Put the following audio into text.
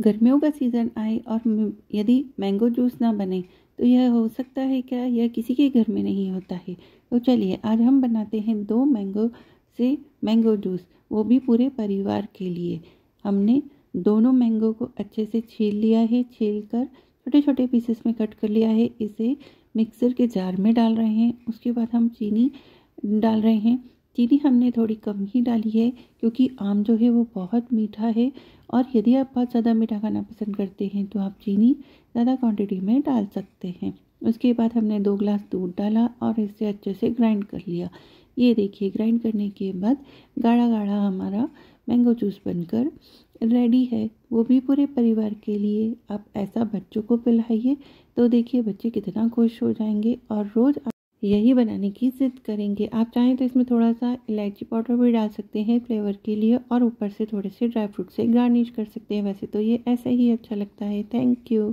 गर्मियों का सीज़न आए और यदि मैंगो जूस ना बने तो यह हो सकता है क्या? यह किसी के घर में नहीं होता है। तो चलिए, आज हम बनाते हैं दो मैंगो से मैंगो जूस वो भी पूरे परिवार के लिए। हमने दोनों मैंगो को अच्छे से छील लिया है, छील कर छोटे छोटे पीसेस में कट कर लिया है। इसे मिक्सर के जार में डाल रहे हैं, उसके बाद हम चीनी डाल रहे हैं। चीनी हमने थोड़ी कम ही डाली है, क्योंकि आम जो है वो बहुत मीठा है। और यदि आप बहुत ज़्यादा मीठा खाना पसंद करते हैं तो आप चीनी ज़्यादा क्वांटिटी में डाल सकते हैं। उसके बाद हमने दो ग्लास दूध डाला और इसे अच्छे से ग्राइंड कर लिया। ये देखिए ग्राइंड करने के बाद गाढ़ा गाढ़ा हमारा मैंगो जूस बनकर रेडी है। वो भी पूरे परिवार के लिए। आप ऐसा बच्चों को पिलाइए तो देखिए बच्चे कितना खुश हो जाएँगे और रोज़ यही बनाने की ज़िद करेंगे। आप चाहें तो इसमें थोड़ा सा इलायची पाउडर भी डाल सकते हैं फ्लेवर के लिए और ऊपर से थोड़े से ड्राई फ्रूट से गार्निश कर सकते हैं। वैसे तो ये ऐसा ही अच्छा लगता है। Thank you.